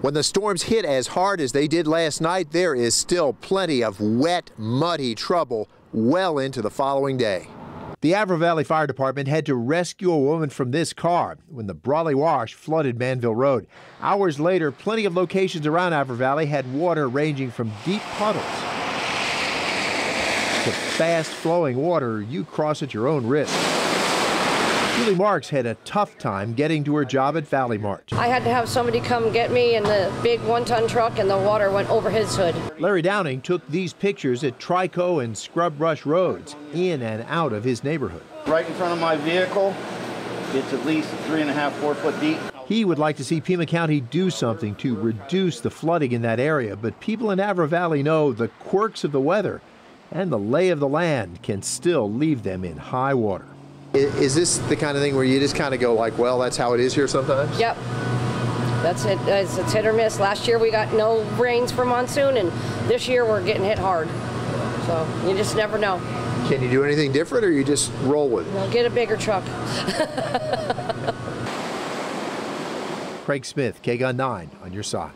When the storms hit as hard as they did last night, there is still plenty of wet, muddy trouble well into the following day. The Avra Valley Fire Department had to rescue a woman from this car when the Brawley Wash flooded Manville Road. Hours later, plenty of locations around Avra Valley had water ranging from deep puddles to fast flowing water you cross at your own risk. Julie Marks had a tough time getting to her job at Valley March. I had to have somebody come get me in the big one-ton truck, and the water went over his hood. Larry Downing took these pictures at Trico and Scrub Brush roads, in and out of his neighborhood. Right in front of my vehicle, it's at least three and a half, four foot deep. He would like to see Pima County do something to reduce the flooding in that area, but people in Avra Valley know the quirks of the weather and the lay of the land can still leave them in high water. Is this the kind of thing where you just kind of go like, well, that's how it is here sometimes? Yep. That's it. It's, it's hit or miss. Last year we got no rains for monsoon, and this year we're getting hit hard. So you just never know. Can you do anything different, or you just roll with it? We'll get a bigger truck. Craig Smith, KGUN 9 on your side.